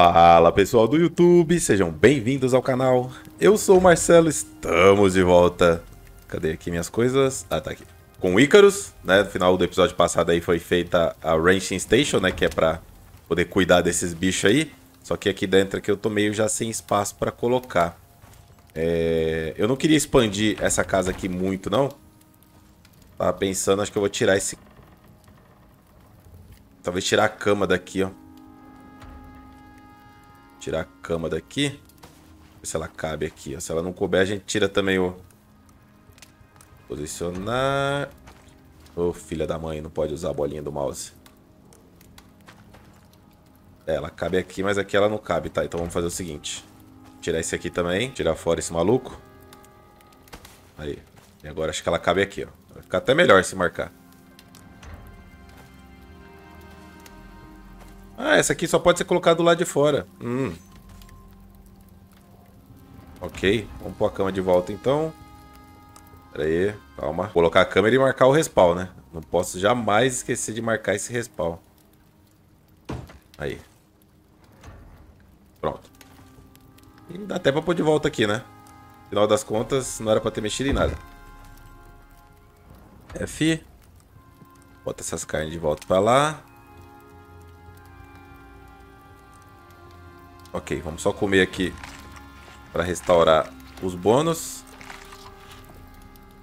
Fala pessoal do YouTube, sejam bem-vindos ao canal. Eu sou o Marcelo, estamos de volta. Cadê aqui minhas coisas? Ah, tá aqui. Com o Icarus, né? No final do episódio passado aí foi feita a Ranching Station, né? Que é pra poder cuidar desses bichos aí. Só que aqui dentro aqui eu tô meio já sem espaço pra colocar. É... Eu não queria expandir essa casa aqui muito, não. Tava pensando, acho que eu vou tirar esse... Talvez tirar a cama daqui, ó. Tirar a cama daqui. Ver se ela cabe aqui. Se ela não couber, a gente tira também o... Posicionar... Ô, oh, filha da mãe, não pode usar a bolinha do mouse. É, ela cabe aqui, mas aqui ela não cabe, tá? Então vamos fazer o seguinte. Tirar esse aqui também. Tirar fora esse maluco. Aí. E agora acho que ela cabe aqui, ó. Vai ficar até melhor se marcar. Ah, essa aqui só pode ser colocada do lado de fora. Hum. Ok, vamos pôr a cama de volta então. Pera aí, calma. Vou colocar a câmera e marcar o respawn, né? Não posso jamais esquecer de marcar esse respawn. Aí. Pronto. E dá até pra pôr de volta aqui, né? Final das contas, não era pra ter mexido em nada. F. Bota essas carnes de volta pra lá. Ok, vamos só comer aqui para restaurar os bônus.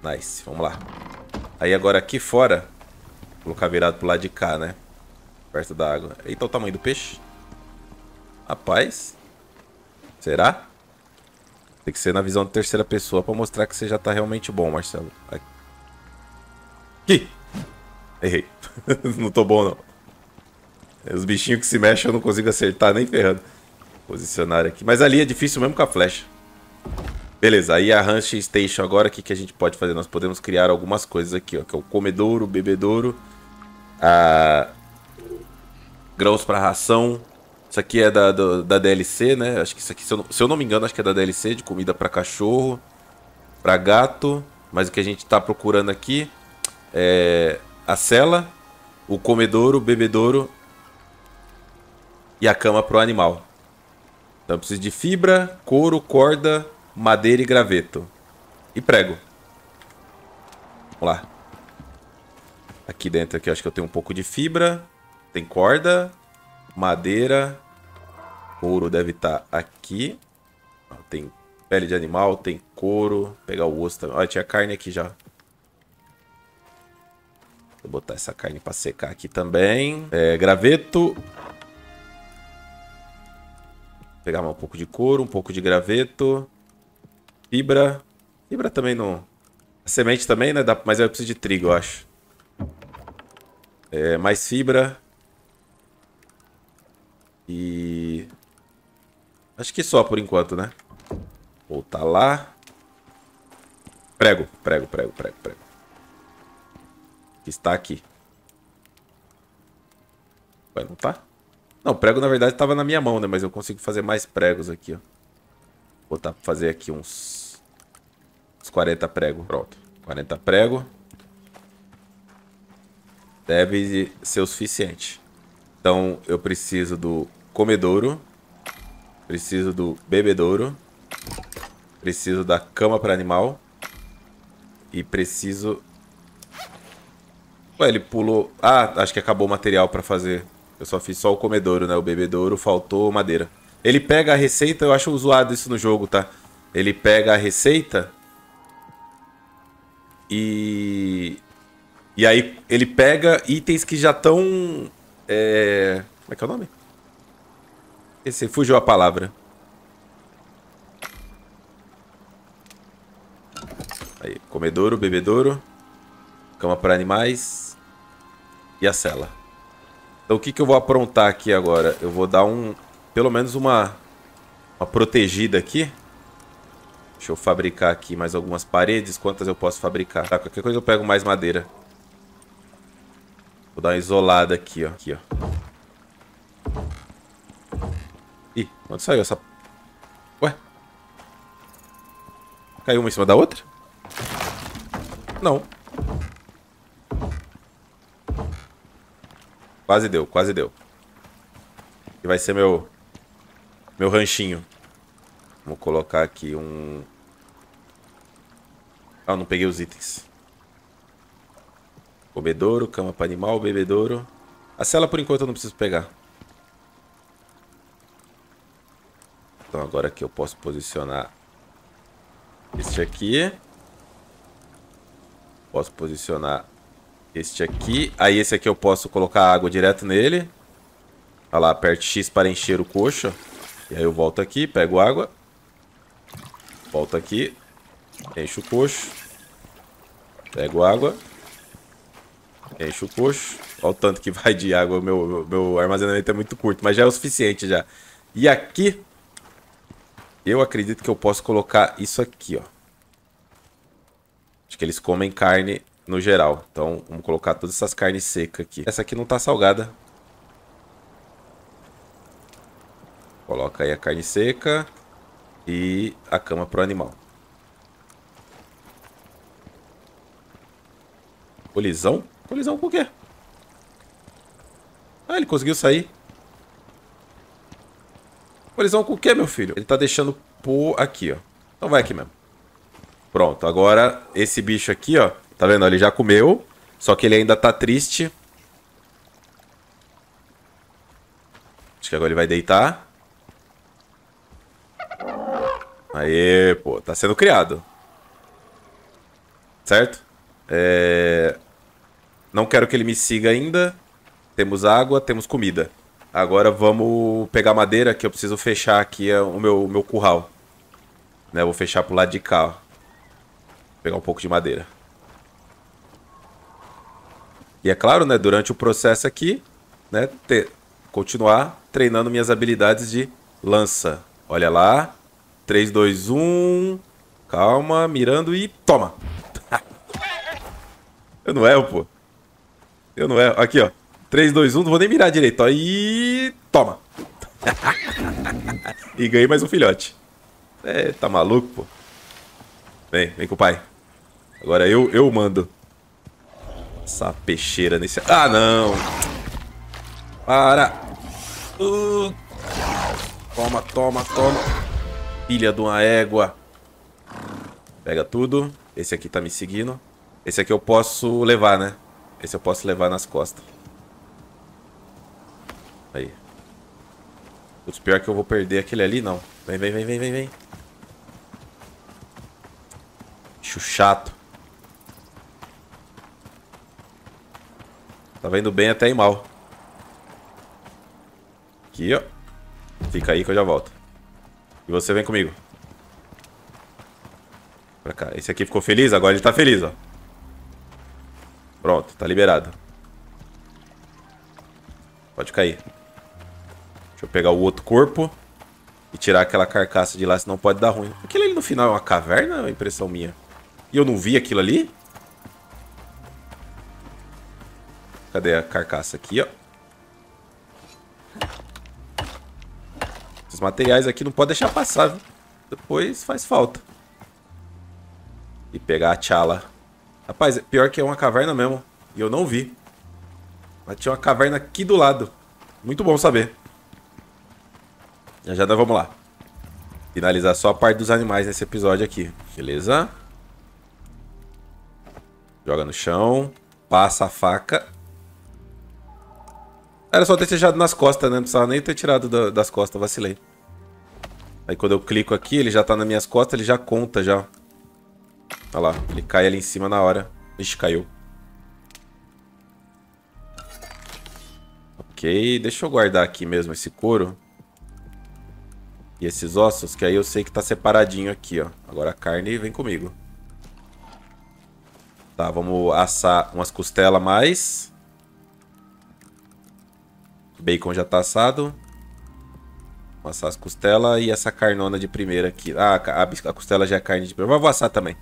Nice, vamos lá. Aí agora aqui fora, vou colocar virado pro lado de cá, né? Perto da água. Eita o tamanho do peixe. Rapaz. Será? Tem que ser na visão de terceira pessoa para mostrar que você já tá realmente bom, Marcelo. Aqui. Errei. não tô bom, não. Os bichinhos que se mexem eu não consigo acertar nem ferrando. Posicionar aqui. Mas ali é difícil mesmo com a flecha. Beleza, aí a Ranch Station agora, o que, que a gente pode fazer? Nós podemos criar algumas coisas aqui, ó. Que é o comedouro, o bebedouro. A... Grãos para ração. Isso aqui é da, da, da, DLC, né? Acho que isso aqui, se eu, não, se eu não me engano, acho que é da DLC, de comida para cachorro. para gato. Mas o que a gente tá procurando aqui é a cela, o comedouro, o bebedouro e a cama pro animal. Então eu preciso de fibra, couro, corda, madeira e graveto. E prego. Vamos lá. Aqui dentro aqui, acho que eu tenho um pouco de fibra. Tem corda, madeira, couro deve estar tá aqui. Tem pele de animal, tem couro. Pegar o osso também. Olha, tinha carne aqui já. Vou botar essa carne para secar aqui também. É, graveto, Pegar um pouco de couro, um pouco de graveto. Fibra. Fibra também não... A semente também, né? Mas eu preciso de trigo, eu acho. É, mais fibra. E... Acho que só por enquanto, né? Voltar lá. Prego, prego, prego, prego, prego. Está aqui. Vai, não tá? Não, o prego na verdade estava na minha mão, né? Mas eu consigo fazer mais pregos aqui, ó. Vou botar pra fazer aqui uns... Uns 40 pregos. Pronto. 40 pregos. Deve ser o suficiente. Então eu preciso do comedouro. Preciso do bebedouro. Preciso da cama para animal. E preciso... Ué, ele pulou... Ah, acho que acabou o material para fazer eu só fiz só o comedouro, né? O bebedouro, faltou madeira. Ele pega a receita, eu acho zoado isso no jogo, tá? Ele pega a receita e... E aí ele pega itens que já estão... É... Como é que é o nome? Esse fugiu a palavra. Aí, comedouro, bebedouro, cama para animais e a cela. Então o que, que eu vou aprontar aqui agora? Eu vou dar um... Pelo menos uma... Uma protegida aqui. Deixa eu fabricar aqui mais algumas paredes. Quantas eu posso fabricar? Tá, qualquer coisa eu pego mais madeira. Vou dar uma isolada aqui, ó. Aqui, ó. Ih, onde saiu essa... Ué? Caiu uma em cima da outra? Não. Quase deu, quase deu. Que vai ser meu meu ranchinho. Vamos colocar aqui um... Ah, não peguei os itens. Comedouro, cama para animal, bebedouro. A cela, por enquanto, eu não preciso pegar. Então, agora aqui eu posso posicionar este aqui. Posso posicionar este aqui. Aí esse aqui eu posso colocar água direto nele. Olha lá, aperte X para encher o coxo. E aí eu volto aqui, pego água. Volto aqui. Encho o coxo. Pego água. Encho o coxo. Olha o tanto que vai de água. Meu, meu armazenamento é muito curto, mas já é o suficiente já. E aqui, eu acredito que eu posso colocar isso aqui, ó. Acho que eles comem carne no geral. Então, vamos colocar todas essas carnes secas aqui. Essa aqui não tá salgada. Coloca aí a carne seca e a cama pro animal. Colisão? Colisão com o quê? Ah, ele conseguiu sair. Colisão com o quê, meu filho? Ele tá deixando por aqui, ó. Então vai aqui mesmo. Pronto, agora esse bicho aqui, ó. Tá vendo? Ele já comeu. Só que ele ainda tá triste. Acho que agora ele vai deitar. Aê, pô. Tá sendo criado. Certo? É... Não quero que ele me siga ainda. Temos água, temos comida. Agora vamos pegar madeira, que eu preciso fechar aqui o meu, o meu curral. Né, vou fechar pro lado de cá, ó. Vou pegar um pouco de madeira. E é claro, né, durante o processo aqui, né, ter, continuar treinando minhas habilidades de lança. Olha lá. 3, 2, 1. Calma, mirando e toma. eu não erro, pô. Eu não erro. Aqui, ó. 3, 2, 1, não vou nem mirar direito. Aí, toma. e ganhei mais um filhote. É, tá maluco, pô. Vem, vem com o pai. Agora eu, eu mando. Essa peixeira nesse... Ah, não. Para. Uh. Toma, toma, toma. Filha de uma égua. Pega tudo. Esse aqui tá me seguindo. Esse aqui eu posso levar, né? Esse eu posso levar nas costas. Aí. Os pior que eu vou perder aquele ali, não. Vem, vem, vem, vem, vem, vem. Bicho chato. Tá vendo bem até ir mal. Aqui, ó. Fica aí que eu já volto. E você vem comigo. Pra cá. Esse aqui ficou feliz? Agora ele tá feliz, ó. Pronto, tá liberado. Pode cair. Deixa eu pegar o outro corpo e tirar aquela carcaça de lá, senão pode dar ruim. Aquilo ali no final é uma caverna é impressão minha? E eu não vi aquilo ali? Cadê a carcaça aqui, ó? Esses materiais aqui não pode deixar passar, viu? Depois faz falta. E pegar a chala. Rapaz, pior que é uma caverna mesmo. E eu não vi. Mas tinha uma caverna aqui do lado. Muito bom saber. Já já vamos lá. Finalizar só a parte dos animais nesse episódio aqui. Beleza? Joga no chão. Passa a faca. Era só ter deixado nas costas, né? Não precisava nem ter tirado das costas, vacilei. Aí quando eu clico aqui, ele já tá nas minhas costas, ele já conta já. Olha lá, ele cai ali em cima na hora. Ixi, caiu. Ok, deixa eu guardar aqui mesmo esse couro. E esses ossos, que aí eu sei que tá separadinho aqui, ó. Agora a carne vem comigo. Tá, vamos assar umas costelas mais. Bacon já tá assado. Vamos assar as costelas e essa carnona de primeira aqui. Ah, a, costela já é carne de primeira. Mas vou assar também.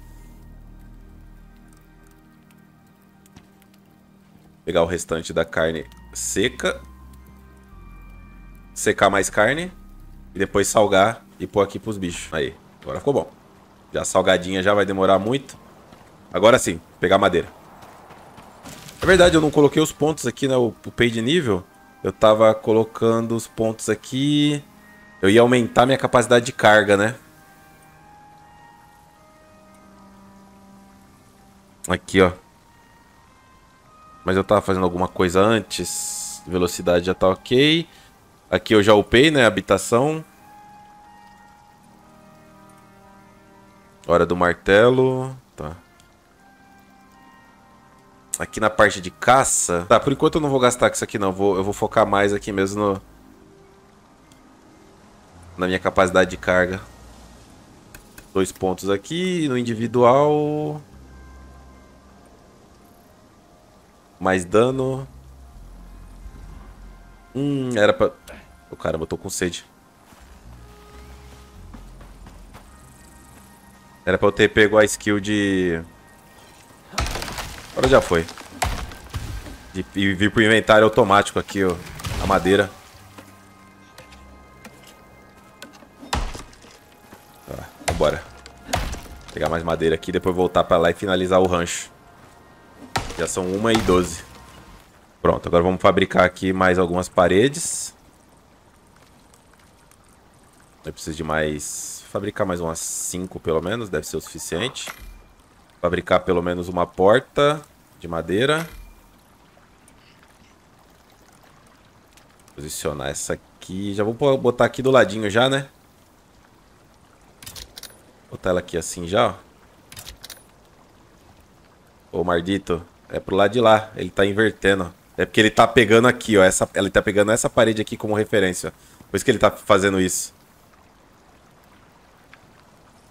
Pegar o restante da carne seca. Secar mais carne. E depois salgar e pôr aqui pros bichos. Aí, agora ficou bom. Já salgadinha já vai demorar muito. Agora sim, pegar madeira. É verdade, eu não coloquei os pontos aqui, né? O, o pay de nível. Eu tava colocando os pontos aqui. Eu ia aumentar minha capacidade de carga, né? Aqui, ó. Mas eu tava fazendo alguma coisa antes. Velocidade já tá ok. Aqui eu já upei, né? Habitação. Hora do martelo. Tá. Aqui na parte de caça. Tá, por enquanto eu não vou gastar com isso aqui não. Eu vou, eu vou focar mais aqui mesmo no... Na minha capacidade de carga. Dois pontos aqui. No individual... Mais dano. Hum, era pra... O cara botou com sede. Era pra eu ter pego a skill de... Agora já foi. De, e vir pro inventário automático aqui, ó. A madeira. Tá, vambora. Pegar mais madeira aqui, depois voltar pra lá e finalizar o rancho. Já são 1 e 12. Pronto, agora vamos fabricar aqui mais algumas paredes. Eu preciso de mais... Fabricar mais umas 5 pelo menos, deve ser o suficiente. Fabricar pelo menos uma porta de madeira. Posicionar essa aqui. Já vou botar aqui do ladinho já, né? Botar ela aqui assim já, ó. Ô, Mardito. É pro lado de lá. Ele tá invertendo. É porque ele tá pegando aqui, ó. Essa, ele tá pegando essa parede aqui como referência. Por isso que ele tá fazendo isso.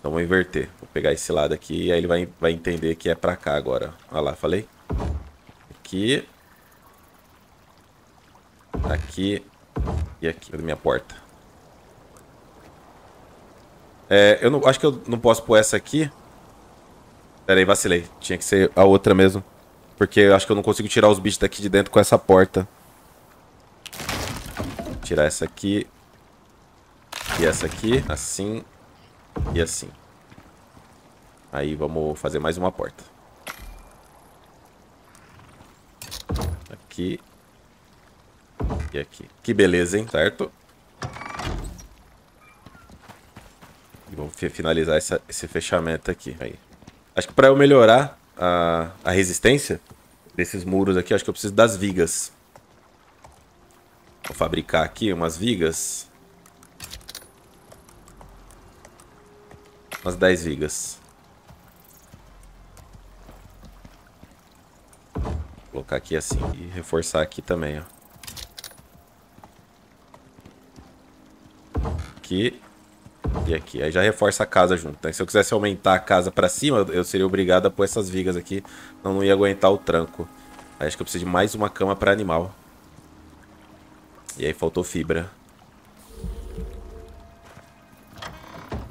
Então vou inverter. Vou pegar esse lado aqui e aí ele vai, vai entender que é pra cá agora. Olha lá, falei? Aqui. Aqui. E aqui. Cadê minha porta? É, eu não, acho que eu não posso pôr essa aqui. Pera aí, vacilei. Tinha que ser a outra mesmo. Porque eu acho que eu não consigo tirar os bichos daqui de dentro com essa porta. Tirar essa aqui. E essa aqui. Assim. E assim. Aí vamos fazer mais uma porta. Aqui. E aqui. Que beleza, hein? Certo? E vamos finalizar essa, esse fechamento aqui. Aí. Acho que para eu melhorar a, a resistência desses muros aqui, acho que eu preciso das vigas. Vou fabricar aqui umas vigas. Umas 10 vigas. Vou colocar aqui assim e reforçar aqui também, ó. Aqui e aqui. Aí já reforça a casa junto. Então, se eu quisesse aumentar a casa pra cima, eu seria obrigado a pôr essas vigas aqui. Não, não ia aguentar o tranco. Aí acho que eu preciso de mais uma cama pra animal. E aí faltou fibra.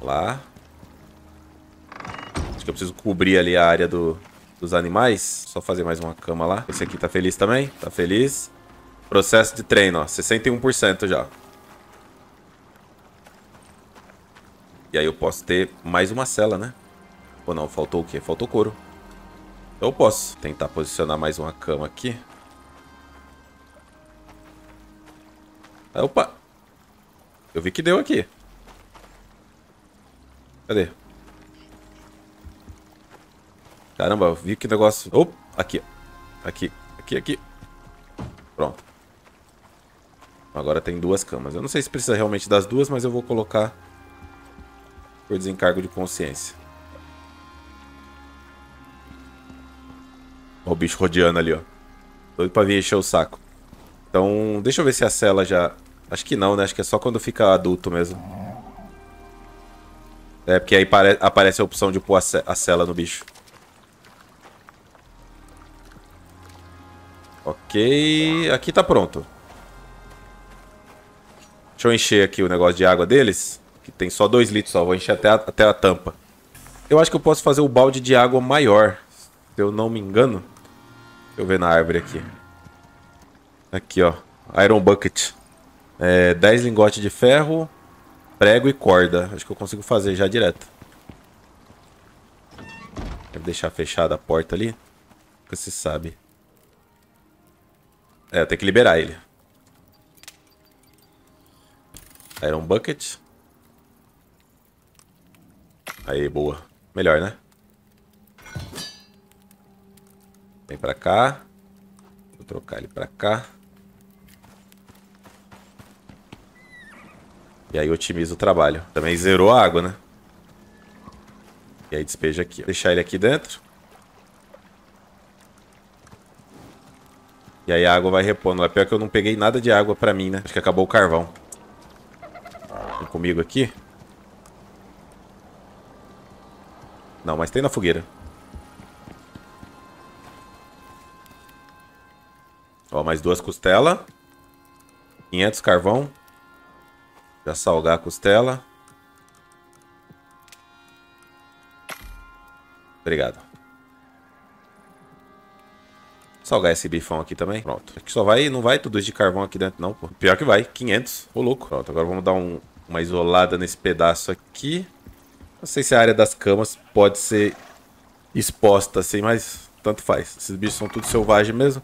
Lá. Acho que eu preciso cobrir ali a área do, dos animais. Só fazer mais uma cama lá. Esse aqui tá feliz também? Tá feliz. Processo de treino, ó. 61% já. E aí eu posso ter mais uma cela, né? Ou não, faltou o quê? Faltou couro. Então eu posso tentar posicionar mais uma cama aqui. Opa! Eu vi que deu aqui. Cadê? Caramba, eu vi que negócio... Oh, aqui. Aqui, aqui, aqui. Pronto. Agora tem duas camas. Eu não sei se precisa realmente das duas, mas eu vou colocar por desencargo de consciência. Olha o bicho rodeando ali, ó. Doido pra vir encher o saco. Então, deixa eu ver se a cela já... Acho que não, né? Acho que é só quando fica adulto mesmo. É, porque aí aparece a opção de pôr a cela no bicho. Ok, aqui tá pronto. Deixa eu encher aqui o negócio de água deles. Que tem só 2 litros só, vou encher até a, até a tampa. Eu acho que eu posso fazer o balde de água maior, se eu não me engano. Deixa eu ver na árvore aqui. Aqui, ó. Iron Bucket. É, 10 lingotes de ferro, prego e corda. Acho que eu consigo fazer já direto. Deve deixar fechada a porta ali. Nunca se sabe. É, tem que liberar ele. Iron Bucket. Aí, boa. Melhor, né? Vem pra cá. Vou trocar ele pra cá. E aí otimiza o trabalho. Também zerou a água, né? E aí despeja aqui. Deixar ele aqui dentro. E aí a água vai repondo. É pior que eu não peguei nada de água pra mim, né? Acho que acabou o carvão. Vem comigo aqui. Não, mas tem na fogueira. Ó, mais duas costelas. 500 carvão. Já salgar a costela. Obrigado. Salgar esse bifão aqui também. Pronto. Aqui só vai, não vai tudo isso de carvão aqui dentro não, pô. Pior que vai, 500. Ô, louco. Pronto, agora vamos dar um, uma isolada nesse pedaço aqui. Não sei se a área das camas pode ser exposta assim, mas tanto faz. Esses bichos são tudo selvagem mesmo.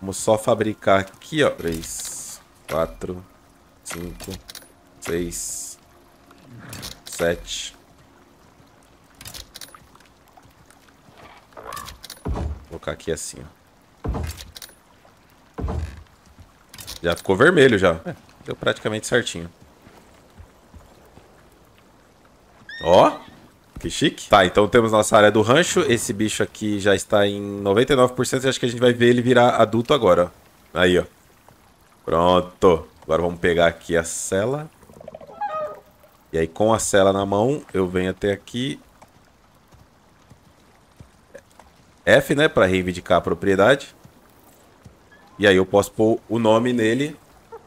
Vamos só fabricar aqui, ó. 3, 4, 5, seis, sete. Vou colocar aqui assim, ó. Já ficou vermelho já. É, deu praticamente certinho. Ó, que chique. Tá, então temos nossa área do rancho. Esse bicho aqui já está em 99%. Acho que a gente vai ver ele virar adulto agora. Aí, ó. Pronto. Agora vamos pegar aqui a cela. E aí com a cela na mão, eu venho até aqui. F, né, para reivindicar a propriedade. E aí eu posso pôr o nome nele,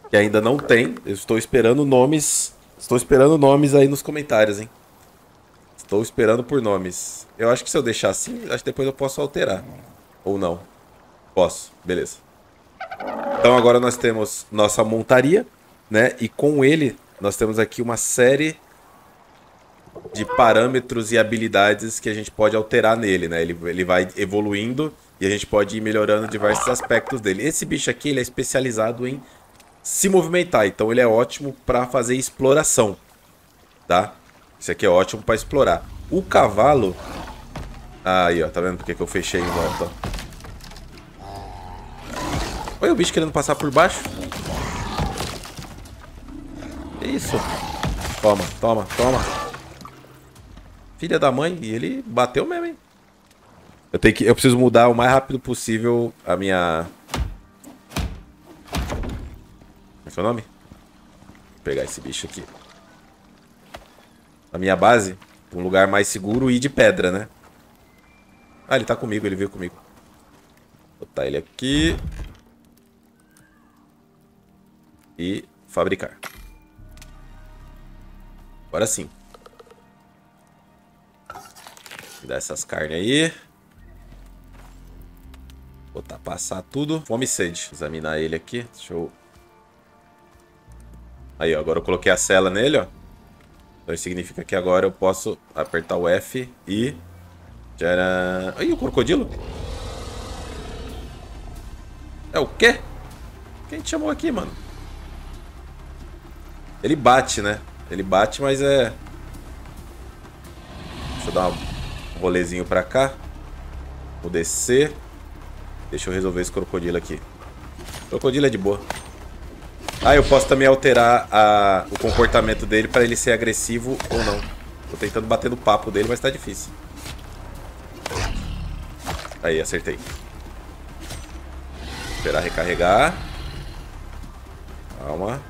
que ainda não tem. Eu estou esperando nomes. Estou esperando nomes aí nos comentários, hein. Estou esperando por nomes. Eu acho que se eu deixar assim, acho que depois eu posso alterar. Ou não. Posso, beleza. Então agora nós temos nossa montaria, né? E com ele nós temos aqui uma série de parâmetros e habilidades que a gente pode alterar nele, né? Ele, ele vai evoluindo e a gente pode ir melhorando diversos aspectos dele. Esse bicho aqui ele é especializado em se movimentar, então ele é ótimo para fazer exploração, tá? Esse aqui é ótimo para explorar. O cavalo... Aí, ó, tá vendo porque que eu fechei em volta? Olha o bicho querendo passar por baixo. Isso? Toma, toma, toma. Filha da mãe. E ele bateu mesmo, hein? Eu, tenho que, eu preciso mudar o mais rápido possível a minha... Como é seu nome? Vou pegar esse bicho aqui. A minha base. Um lugar mais seguro e de pedra, né? Ah, ele tá comigo, ele veio comigo. Vou botar ele aqui. E fabricar. Agora sim. Vou dar essas carnes aí. Botar passar tudo. Fome e sede. Examinar ele aqui. Deixa eu... Aí, ó. Agora eu coloquei a cela nele, ó. Então isso significa que agora eu posso apertar o F e... Tcharam. Aí, o crocodilo. É o quê? Quem te chamou aqui, mano? Ele bate, né? Ele bate, mas é... Deixa eu dar um rolezinho pra cá. Vou descer. Deixa eu resolver esse crocodilo aqui. Crocodilo é de boa. Ah, eu posso também alterar a... o comportamento dele pra ele ser agressivo ou não. Tô tentando bater no papo dele, mas tá difícil. Aí, acertei. Esperar recarregar. Calma.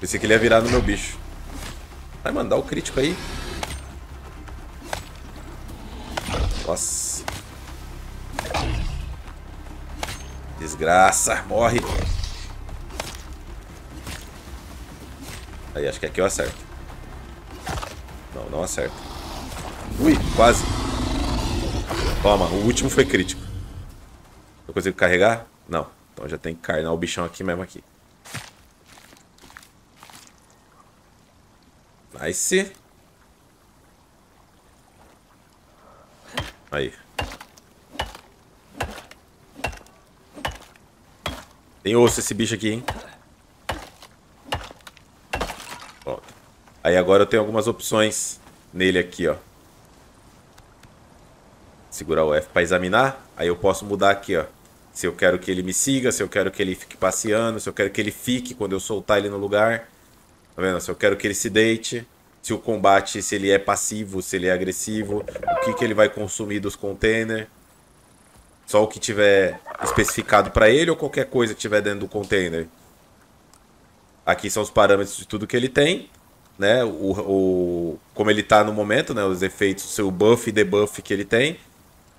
Pensei que ele ia virar no meu bicho. Vai mandar o crítico aí. Nossa. Desgraça. Morre. Aí, acho que aqui eu acerto. Não, não acerto. Ui, quase. Toma, o último foi crítico. Eu consigo carregar? Não. Então já tem que carnar o bichão aqui mesmo aqui. Nice. Aí. Tem osso esse bicho aqui, hein? Pronto. Aí agora eu tenho algumas opções nele aqui, ó. Segurar o F para examinar. Aí eu posso mudar aqui, ó. Se eu quero que ele me siga, se eu quero que ele fique passeando, se eu quero que ele fique quando eu soltar ele no lugar. Tá vendo? Se eu quero que ele se deite. Se o combate, se ele é passivo, se ele é agressivo. O que, que ele vai consumir dos containers. Só o que tiver especificado para ele ou qualquer coisa que tiver dentro do container. Aqui são os parâmetros de tudo que ele tem, né? O, o como ele está no momento, né? Os efeitos, seu buff e debuff que ele tem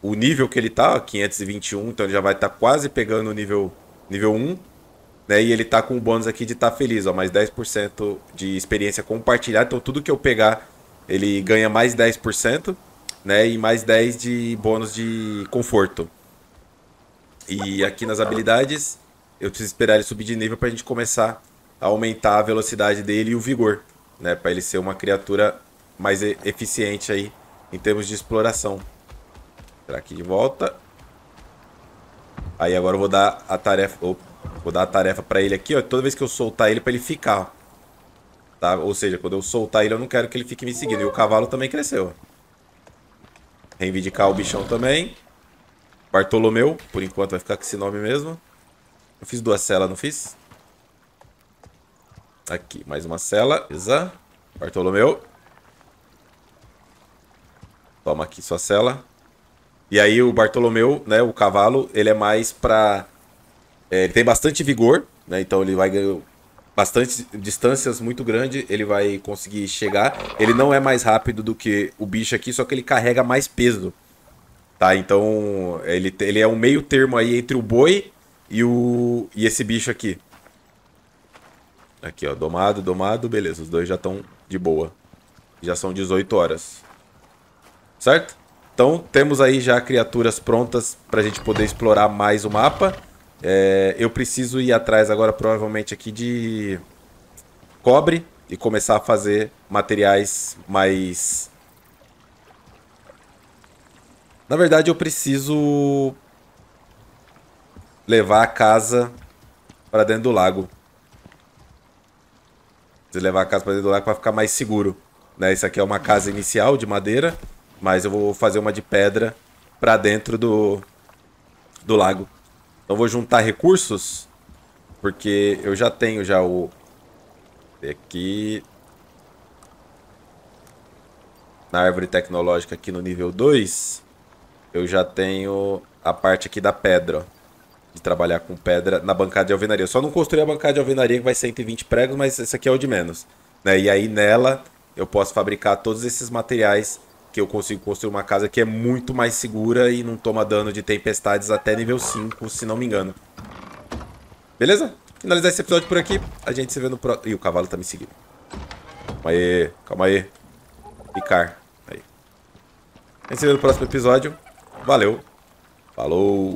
o nível que ele tá, 521, então ele já vai estar tá quase pegando o nível, nível 1. Né? E ele tá com o bônus aqui de estar tá feliz, ó, mais 10% de experiência compartilhada. Então tudo que eu pegar, ele ganha mais 10%, né? E mais 10 de bônus de conforto. E aqui nas habilidades, eu preciso esperar ele subir de nível para a gente começar a aumentar a velocidade dele e o vigor, né? Para ele ser uma criatura mais eficiente aí em termos de exploração. Entrar aqui de volta. Aí agora eu vou dar a tarefa... vou dar a tarefa pra ele aqui, ó. Toda vez que eu soltar ele, pra ele ficar. Tá? Ou seja, quando eu soltar ele, eu não quero que ele fique me seguindo. E o cavalo também cresceu. Reivindicar o bichão também. Bartolomeu, por enquanto vai ficar com esse nome mesmo. Eu fiz duas celas, não fiz? Aqui, mais uma cela. Beleza. Bartolomeu. Toma aqui sua cela. E aí o Bartolomeu, né, o cavalo, ele é mais pra... É, ele tem bastante vigor, né, então ele vai ganhar bastante distâncias muito grandes, ele vai conseguir chegar. Ele não é mais rápido do que o bicho aqui, só que ele carrega mais peso. Tá, então ele, ele é um meio termo aí entre o boi e, o, e esse bicho aqui. Aqui, ó, domado, domado, beleza, os dois já estão de boa. Já são 18 horas. Certo? Então temos aí já criaturas prontas para a gente poder explorar mais o mapa. É, eu preciso ir atrás agora provavelmente aqui de cobre e começar a fazer materiais mais... Na verdade eu preciso levar a casa para dentro do lago. Preciso levar a casa para dentro do lago para ficar mais seguro. Né? Isso aqui é uma casa inicial de madeira. Mas eu vou fazer uma de pedra para dentro do, do lago. Então vou juntar recursos, porque eu já tenho já o... Aqui... Na árvore tecnológica aqui no nível 2, eu já tenho a parte aqui da pedra, de trabalhar com pedra na bancada de alvenaria. Eu só não construí a bancada de alvenaria que vai 120 pregos, mas esse aqui é o de menos. Né? E aí nela eu posso fabricar todos esses materiais que eu consigo construir uma casa que é muito mais segura e não toma dano de tempestades até nível 5, se não me engano. Beleza? Finalizar esse episódio por aqui. A gente se vê no próximo... Ih, o cavalo tá me seguindo. Calma aí, calma aí. Picar. Aí. A gente se vê no próximo episódio. Valeu. Falou.